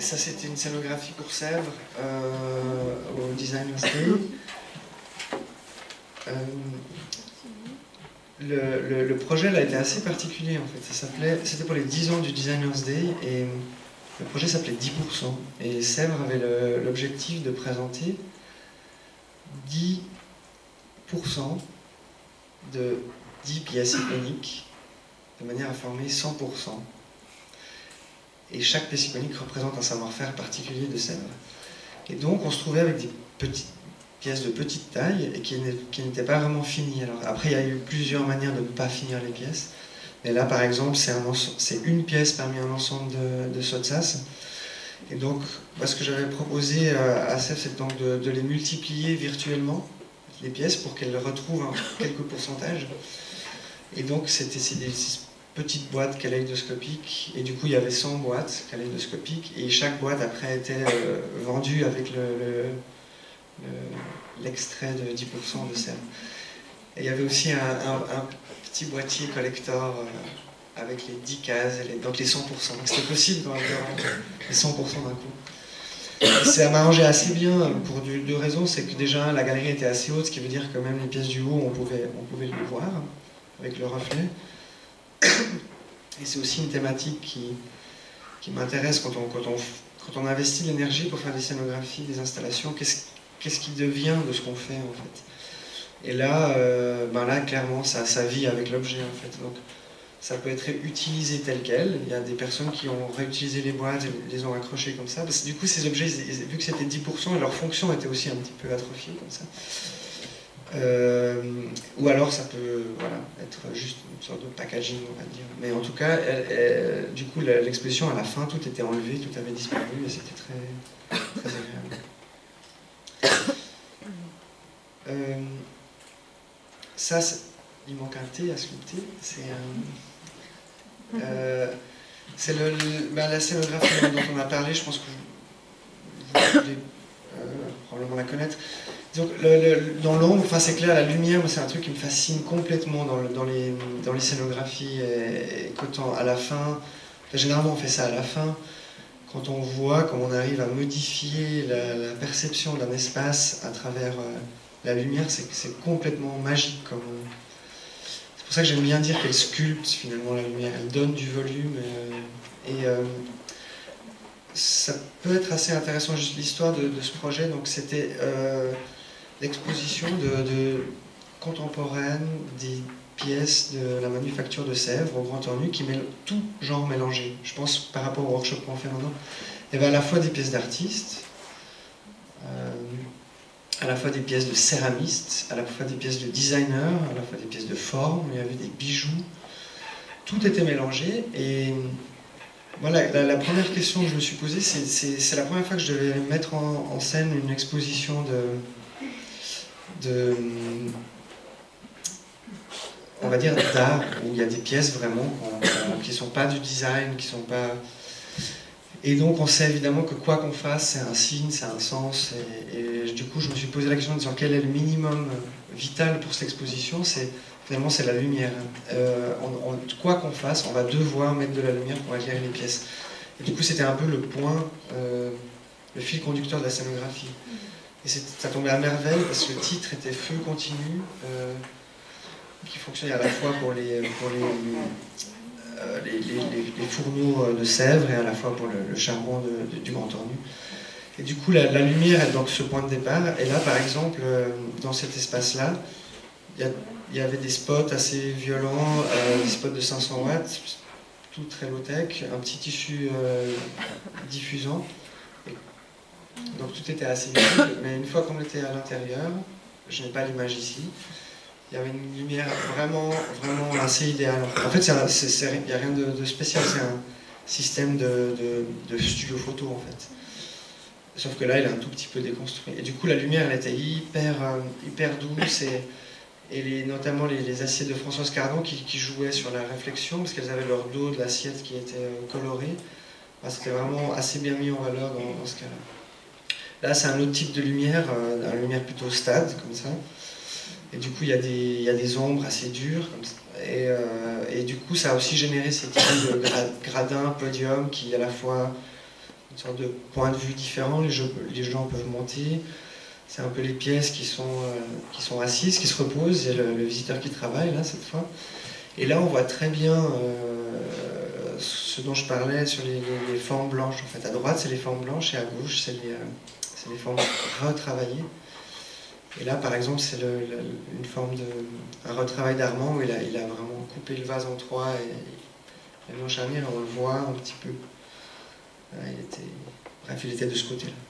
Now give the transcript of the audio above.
ça, c'était une scénographie pour Sèvres au Designers Day. Le, le, projet a été assez particulier en fait. C'était pour les 10 ans du Designers Day et le projet s'appelait 10%. Et Sèvres avait l'objectif de présenter 10% de 10 pièces iconiques de manière à former 100%. Et chaque pièce iconique représente un savoir-faire particulier de Sèvres. Et donc on se trouvait avec des petites pièces de petite taille et qui n'étaient pas vraiment finies. Alors, après, il y a eu plusieurs manières de ne pas finir les pièces. Mais là, par exemple, c'est une pièce parmi un ensemble de, de Sotsas. Et donc, ce que j'avais proposé à CEF, c'est donc de, les multiplier virtuellement, les pièces, pour qu'elles retrouvent quelques pourcentages. Et donc, c'était des petites boîtes kaléidoscopiques. Et du coup, il y avait 100 boîtes kaléidoscopiques. Et chaque boîte, après, était euh, vendue avec l'extrait le, de 10% de sel. Et il y avait aussi un, petit boîtier collector. Euh, avec les 10 cases, donc les 100%. C'était possible dans les 100% d'un coup. Ça m'a arrangé assez bien pour deux, raisons. C'est que déjà la galerie était assez haute, ce qui veut dire que même les pièces du haut, on pouvait, on pouvait les voir avec le reflet. Et c'est aussi une thématique qui, qui m'intéresse quand on, quand, on, quand on investit l'énergie pour faire des scénographies, des installations. Qu'est-ce qui devient de ce qu'on fait en fait Et là, euh, ben là clairement, ça, ça vit avec l'objet en fait. Donc, ça peut être utilisé tel quel. Il y a des personnes qui ont réutilisé les boîtes et les ont accrochées comme ça. Du coup, ces objets, vu que c'était 10%, leur fonction était aussi un petit peu atrophiée comme ça. Euh, ou alors ça peut voilà, être juste une sorte de packaging, on va dire. Mais en tout cas, du coup, l'exposition à la fin, tout était enlevé, tout avait disparu et c'était très, très agréable. Euh, ça, il manque un T à sculpter. C'est un. Euh, c'est le, ben, la scénographie dont on a parlé, je pense que vous, devez euh, probablement la connaître. Donc, dans l'ombre, enfin, c'est clair, la lumière, c'est un truc qui me fascine complètement dans, dans, les, dans les, scénographies. Et, à la fin, généralement on fait ça à la fin, quand on voit comment on arrive à modifier la, perception d'un espace à travers euh, la lumière, c'est complètement magique. Comme, pour ça que j'aime bien dire qu'elle sculpte finalement la lumière, elle donne du volume. Euh, et, euh, ça peut être assez intéressant, juste l'histoire de, ce projet. Donc c'était l'exposition de, contemporaine des pièces de la manufacture de Sèvres au Grand Ornu qui mêlent tout genre mélangé. Je pense par rapport au workshop qu'on fait maintenant. Il y avait à la fois des pièces d'artistes, à la fois des pièces de céramistes, à la fois des pièces de designers, à la fois des pièces de forme, il y avait des bijoux. Tout était mélangé et voilà, la, première question que je me suis posée, c'est la première fois que je devais mettre en, scène une exposition de, de on va dire d'art, où il y a des pièces vraiment qui ne sont pas du design, qui sont pas et donc on sait évidemment que quoi qu'on fasse, c'est un signe, c'est un sens. Et, du coup, je me suis posé la question de disant quel est le minimum vital pour cette exposition. C'est finalement c'est la lumière. Euh, quoi qu'on fasse, on va devoir mettre de la lumière pour éclairer les pièces. Et du coup, c'était un peu le point, euh, le fil conducteur de la scénographie. Et ça tombait à merveille parce que le titre était Feu continu, euh, qui fonctionnait à la fois pour les, pour les euh, les, fourneaux euh, de Sèvres et à la fois pour le, charbon du Grand Ornu. Et du coup, la, lumière est donc ce point de départ. Et là, par exemple, dans cet espace-là, il y, avait des spots assez violents, des spots de 500 watts, tout très low-tech, un petit tissu diffusant. Donc tout était assez visible, mais une fois qu'on était à l'intérieur, je n'ai pas l'image ici, il y avait une lumière vraiment, vraiment assez idéale. En fait, il n'y a rien de, spécial, c'est un système de, studio photo en fait. Sauf que là, il est un tout petit peu déconstruit. Et du coup, la lumière, était hyper, euh, hyper douce et, notamment les, assiettes de Françoise Cardon qui, jouaient sur la réflexion parce qu'elles avaient leur dos de l'assiette qui était euh, coloré. Bah, c'était vraiment assez bien mis en valeur dans, ce cas-là. Là, c'est un autre type de lumière, euh, une lumière plutôt stade, comme ça. Et du coup, il y, a des, y a des ombres assez dures. Et, euh, et, du coup, ça a aussi généré ces types de gradins, podiums qui à la fois une sorte de point de vue différent, les, gens peuvent monter. C'est un peu les pièces qui sont, euh, qui sont assises, qui se reposent. Il y a le, visiteur qui travaille là cette fois. Et là, on voit très bien ce dont je parlais sur les, formes blanches. En fait, à droite, c'est les formes blanches et à gauche, c'est les, euh, les, formes retravaillées. Et là, par exemple, c'est une forme de un retravail d'Armand où il a, vraiment coupé le vase en trois et blanche on le voit un petit peu. il était, bref, il était de ce côté-là.